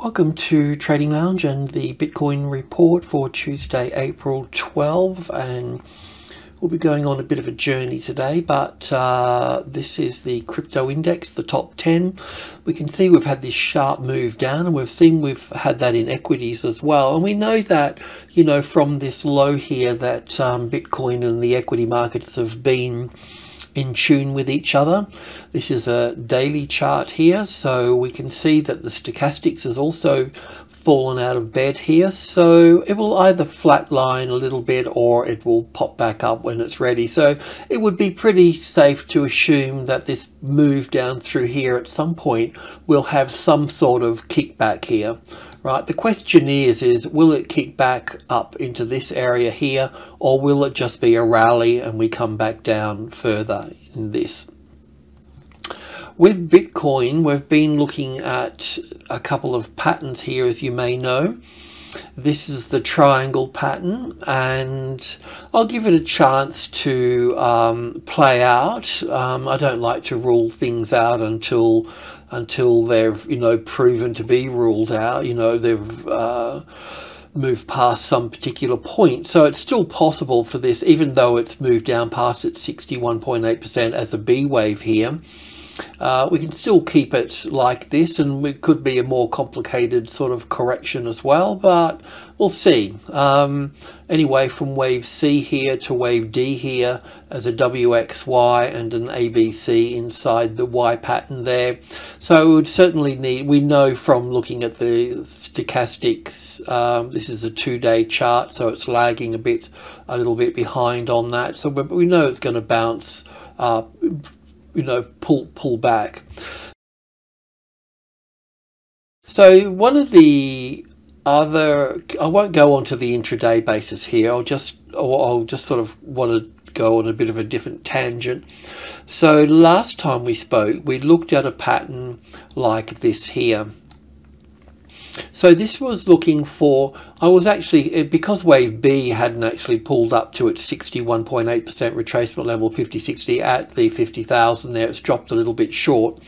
Welcome to Trading Lounge and the Bitcoin report for Tuesday, April 12. And we'll be going on a bit of a journey today, but uh, this is the crypto index, the top 10. We can see we've had this sharp move down, and we've seen we've had that in equities as well. And we know that, you know, from this low here, that um, Bitcoin and the equity markets have been in tune with each other. This is a daily chart here, so we can see that the stochastics has also fallen out of bed here. So it will either flatline a little bit or it will pop back up when it's ready. So it would be pretty safe to assume that this move down through here at some point will have some sort of kickback here right the question is is will it kick back up into this area here or will it just be a rally and we come back down further in this with Bitcoin, we've been looking at a couple of patterns here, as you may know. This is the triangle pattern, and I'll give it a chance to um, play out. Um, I don't like to rule things out until until they've you know proven to be ruled out. You know they've. Uh, moved past some particular point. So it's still possible for this, even though it's moved down past its 61.8% as a B wave here. Uh, we can still keep it like this and it could be a more complicated sort of correction as well, but we'll see. Um, anyway, from wave C here to wave D here as a WXY and an ABC inside the Y pattern there. So we would certainly need, we know from looking at the stochastics, um, this is a two-day chart, so it's lagging a bit, a little bit behind on that. So we know it's going to bounce uh, you know, pull, pull back. So one of the other, I won't go on to the intraday basis here. I'll just, I'll just sort of want to go on a bit of a different tangent. So last time we spoke, we looked at a pattern like this here. So this was looking for, I was actually, because wave B hadn't actually pulled up to its 61.8% retracement level 5060 at the 50,000 there, it's dropped a little bit short.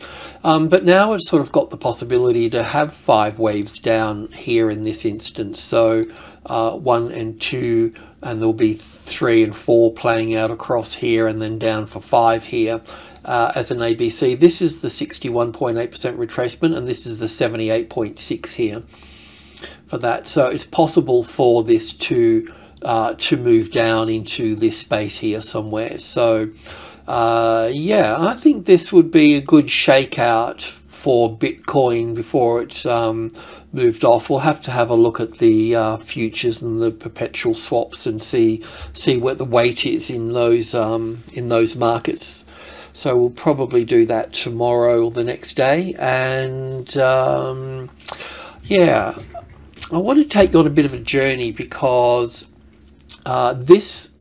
Um, but now it's sort of got the possibility to have five waves down here in this instance. So uh, one and two, and there'll be three and four playing out across here and then down for five here uh, as an ABC. This is the 61.8% retracement and this is the 78.6 here for that. So it's possible for this to uh, to move down into this space here somewhere. So uh, yeah, I think this would be a good shakeout for Bitcoin before it's um, moved off. We'll have to have a look at the uh, futures and the perpetual swaps and see see what the weight is in those um, in those markets so we'll probably do that tomorrow or the next day. And um, yeah, I want to take you on a bit of a journey because uh, this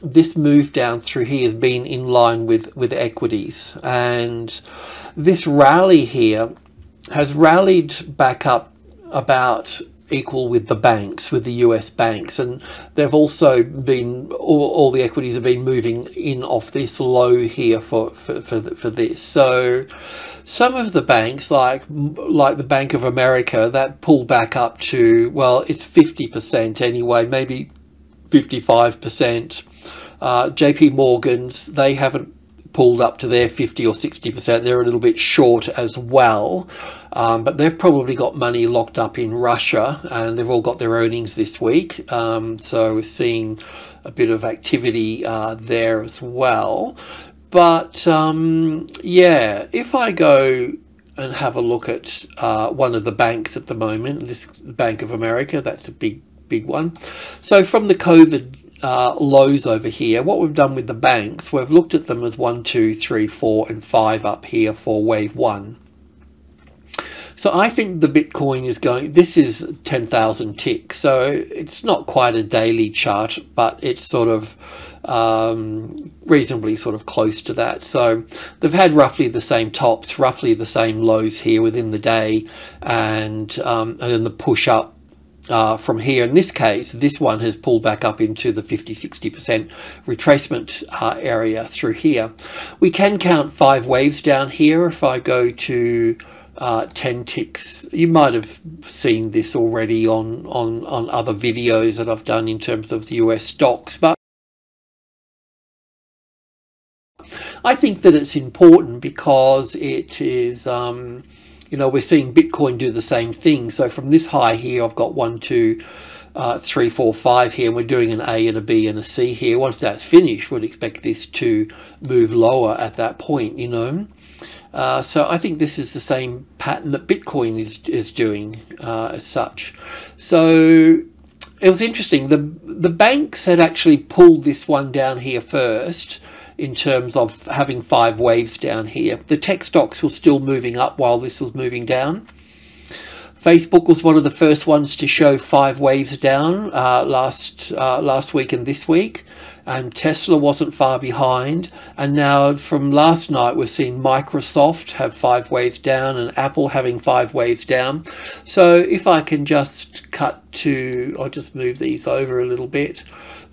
this move down through here has been in line with with equities and this rally here has rallied back up about equal with the banks, with the US banks. And they've also been, all, all the equities have been moving in off this low here for, for, for, for this. So some of the banks, like, like the Bank of America, that pulled back up to, well, it's 50% anyway, maybe 55%. Uh, JP Morgan's, they haven't pulled up to their 50 or 60%. They're a little bit short as well. Um, but they've probably got money locked up in Russia and they've all got their earnings this week. Um, so we're seeing a bit of activity uh, there as well. But um, yeah, if I go and have a look at uh, one of the banks at the moment, this Bank of America, that's a big, big one. So from the COVID uh, lows over here, what we've done with the banks, we've looked at them as one, two, three, four, and five up here for wave one. So I think the Bitcoin is going, this is 10,000 ticks. So it's not quite a daily chart, but it's sort of um, reasonably sort of close to that. So they've had roughly the same tops, roughly the same lows here within the day. And, um, and then the push up uh, from here. In this case, this one has pulled back up into the 50-60% retracement uh, area through here. We can count five waves down here if I go to uh, 10 ticks. You might have seen this already on, on, on other videos that I've done in terms of the US stocks, but I think that it's important because it is, um, you know, we're seeing Bitcoin do the same thing. So from this high here, I've got one, two, uh, three, four, five here, and we're doing an A and a B and a C here. Once that's finished, we'd expect this to move lower at that point, you know. Uh, so I think this is the same pattern that Bitcoin is is doing uh, as such. So it was interesting. The the banks had actually pulled this one down here first in terms of having five waves down here. The tech stocks were still moving up while this was moving down. Facebook was one of the first ones to show five waves down uh, last uh, last week and this week, and Tesla wasn't far behind. And now from last night, we're seeing Microsoft have five waves down and Apple having five waves down. So if I can just cut to, I'll just move these over a little bit.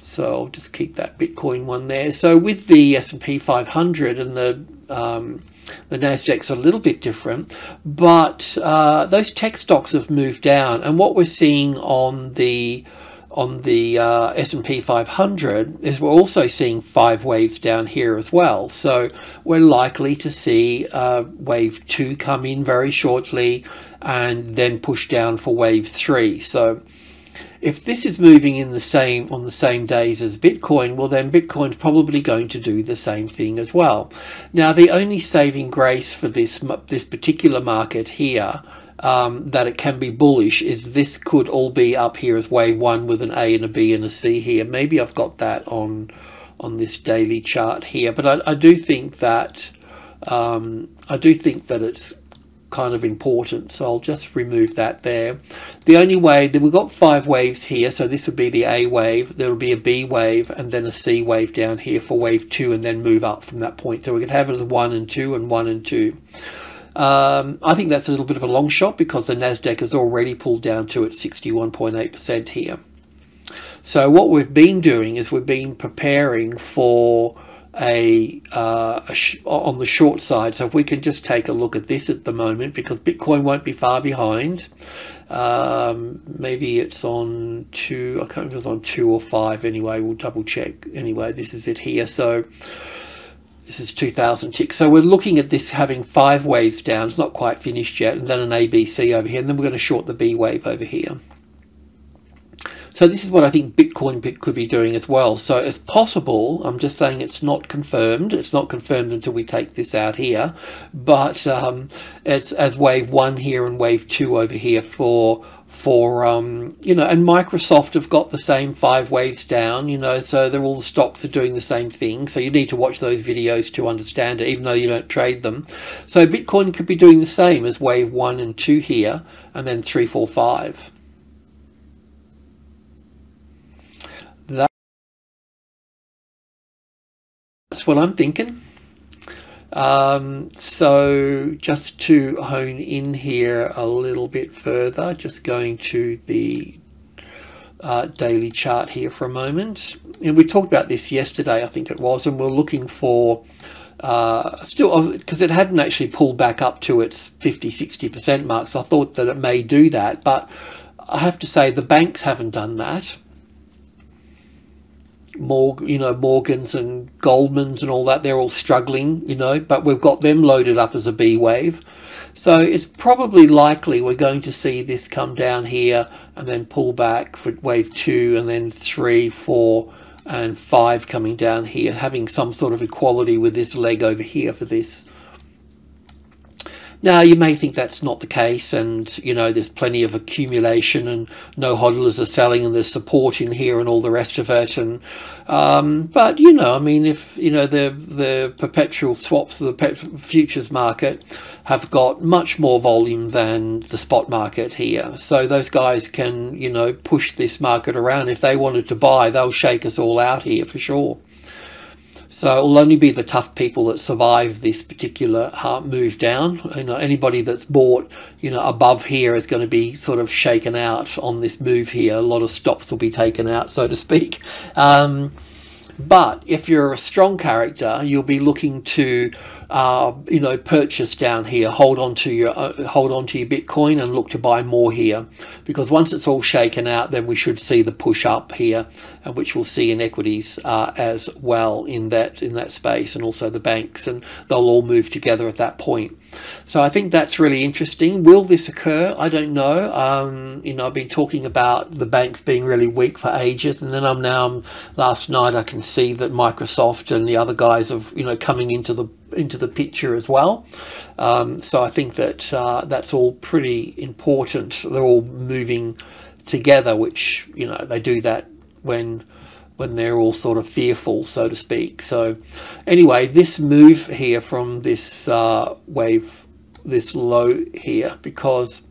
So I'll just keep that Bitcoin one there. So with the S&P 500 and the um, the Nasdaq's a little bit different, but uh, those tech stocks have moved down, and what we're seeing on the on the uh, S&P 500 is we're also seeing five waves down here as well. So we're likely to see uh, wave two come in very shortly and then push down for wave three. So if this is moving in the same on the same days as Bitcoin, well then Bitcoin's probably going to do the same thing as well. Now the only saving grace for this this particular market here um, that it can be bullish is this could all be up here as wave one with an A and a B and a C here. Maybe I've got that on on this daily chart here, but I, I do think that um, I do think that it's kind of important. So I'll just remove that there. The only way that we've got five waves here. So this would be the A wave. There will be a B wave and then a C wave down here for wave two and then move up from that point. So we could have it as one and two and one and two. Um, I think that's a little bit of a long shot because the NASDAQ has already pulled down to its 61.8% here. So what we've been doing is we've been preparing for a, uh, a on the short side. So if we can just take a look at this at the moment, because Bitcoin won't be far behind. Um, maybe it's on two. I can't remember if it's on two or five. Anyway, we'll double check. Anyway, this is it here. So this is 2000 ticks. So we're looking at this having five waves down. It's not quite finished yet, and then an ABC over here, and then we're going to short the B wave over here. So this is what I think Bitcoin could be doing as well. So it's possible, I'm just saying it's not confirmed. It's not confirmed until we take this out here. But um, it's as wave one here and wave two over here for for um, you know and microsoft have got the same five waves down you know so they're all the stocks are doing the same thing so you need to watch those videos to understand it even though you don't trade them so bitcoin could be doing the same as wave one and two here and then three four five That's what I'm thinking. Um, so just to hone in here a little bit further, just going to the uh, daily chart here for a moment. And we talked about this yesterday, I think it was, and we're looking for uh, still because it hadn't actually pulled back up to its 50 60% mark so I thought that it may do that but I have to say the banks haven't done that Morg, you know, Morgans and Goldmans and all that, they're all struggling, you know, but we've got them loaded up as a B wave. So it's probably likely we're going to see this come down here and then pull back for wave two and then three, four and five coming down here, having some sort of equality with this leg over here for this now, you may think that's not the case, and you know, there's plenty of accumulation, and no hodlers are selling, and there's support in here, and all the rest of it. And um, but you know, I mean, if you know the the perpetual swaps, of the futures market have got much more volume than the spot market here, so those guys can you know push this market around. If they wanted to buy, they'll shake us all out here for sure. So it'll only be the tough people that survive this particular uh, move down. You know, anybody that's bought, you know, above here is going to be sort of shaken out on this move here. A lot of stops will be taken out, so to speak. Um, but if you're a strong character, you'll be looking to uh, you know, purchase down here, hold on to your uh, hold on to your Bitcoin and look to buy more here, because once it's all shaken out, then we should see the push up here, which we'll see in equities uh, as well in that in that space, and also the banks, and they'll all move together at that point. So I think that's really interesting. Will this occur? I don't know. Um, you know, I've been talking about the banks being really weak for ages, and then I'm now last night I can see that Microsoft and the other guys have you know coming into the into the picture as well. Um, so I think that uh, that's all pretty important. They're all moving together, which you know they do that when when they're all sort of fearful, so to speak. So anyway, this move here from this uh, wave, this low here, because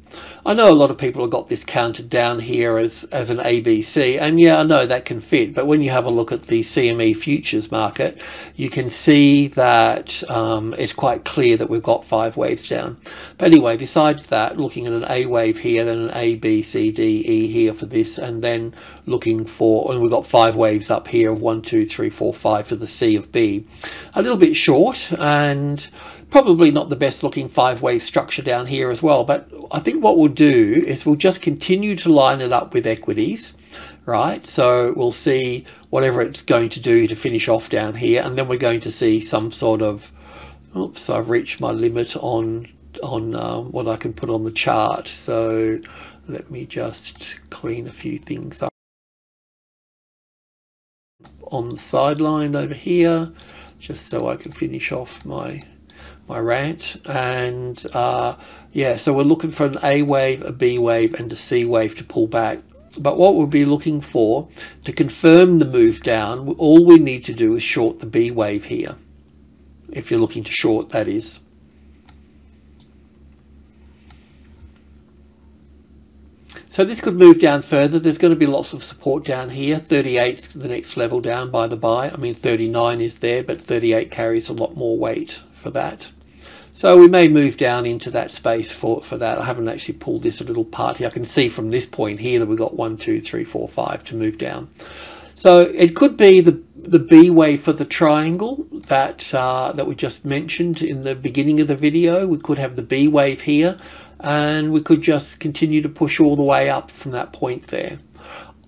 I know a lot of people have got this counted down here as, as an ABC, and yeah, I know that can fit, but when you have a look at the CME futures market, you can see that um, it's quite clear that we've got five waves down. But anyway, besides that, looking at an A wave here, then an A, B, C, D, E here for this, and then looking for, and we've got five waves up here of one, two, three, four, five for the C of B. A little bit short, and probably not the best looking five wave structure down here as well but I think what we'll do is we'll just continue to line it up with equities right? So we'll see whatever it's going to do to finish off down here and then we're going to see some sort of oops I've reached my limit on on uh, what I can put on the chart. So let me just clean a few things up. On the sideline over here just so I can finish off my my rant and uh, yeah so we're looking for an A wave a B wave and a C wave to pull back but what we'll be looking for to confirm the move down all we need to do is short the B wave here if you're looking to short that is So this could move down further. There's going to be lots of support down here. 38 is the next level down by the by. I mean, 39 is there, but 38 carries a lot more weight for that. So we may move down into that space for, for that. I haven't actually pulled this a little part here. I can see from this point here that we've got one, two, three, four, five to move down. So it could be the, the B wave for the triangle that, uh, that we just mentioned in the beginning of the video. We could have the B wave here and we could just continue to push all the way up from that point there.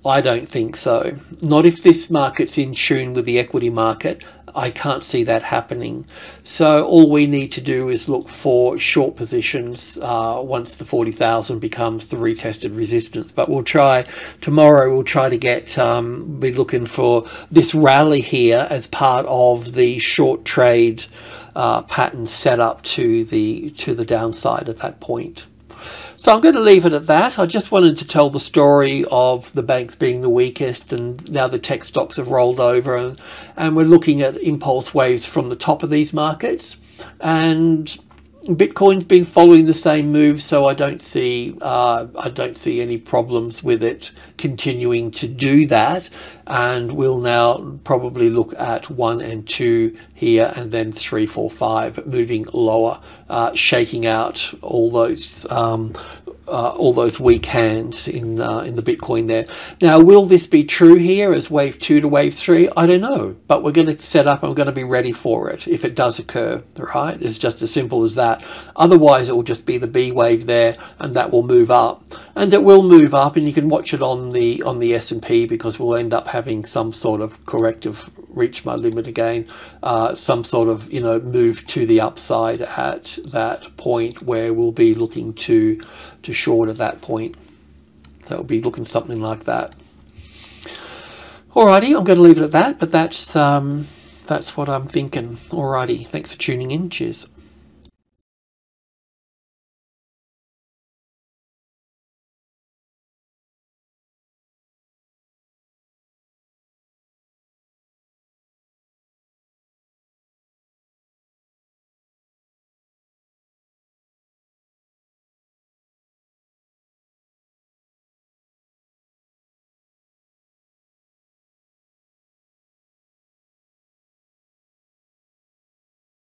I don't think so. Not if this market's in tune with the equity market. I can't see that happening. So all we need to do is look for short positions uh, once the 40,000 becomes the retested resistance. But we'll try, tomorrow we'll try to get, um, be looking for this rally here as part of the short trade uh, pattern set up to the, to the downside at that point. So I'm going to leave it at that. I just wanted to tell the story of the banks being the weakest and now the tech stocks have rolled over and, and we're looking at impulse waves from the top of these markets. And Bitcoin's been following the same move, so I don't see uh, I don't see any problems with it continuing to do that. And we'll now probably look at one and two here, and then three, four, five, moving lower, uh, shaking out all those um, uh, all those weak hands in uh, in the Bitcoin there. Now, will this be true here as wave two to wave three? I don't know, but we're going to set up and we're going to be ready for it if it does occur, right? It's just as simple as that. Otherwise, it will just be the B wave there and that will move up. And it will move up and you can watch it on the on the S&P because we'll end up having some sort of corrective reach my limit again, uh, some sort of, you know, move to the upside at that point where we'll be looking to, to short at that point. So it'll be looking something like that. Alrighty, I'm going to leave it at that, but that's, um, that's what I'm thinking. Alrighty, thanks for tuning in. Cheers.